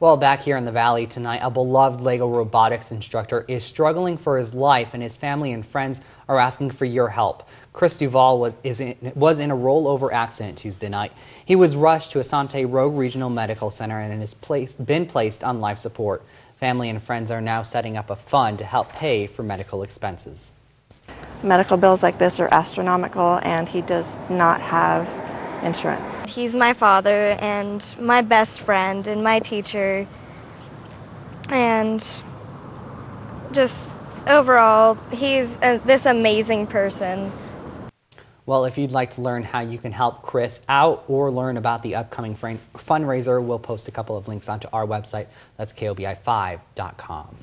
Well, back here in the Valley tonight, a beloved LEGO robotics instructor is struggling for his life, and his family and friends are asking for your help. Chris Duval was, in, was in a rollover accident Tuesday night. He was rushed to Asante Rogue Regional Medical Center and has been placed on life support. Family and friends are now setting up a fund to help pay for medical expenses. Medical bills like this are astronomical, and he does not have insurance. He's my father and my best friend and my teacher and just overall he's a, this amazing person. Well, if you'd like to learn how you can help Chris out or learn about the upcoming fundraiser, we'll post a couple of links onto our website. That's kobi5.com.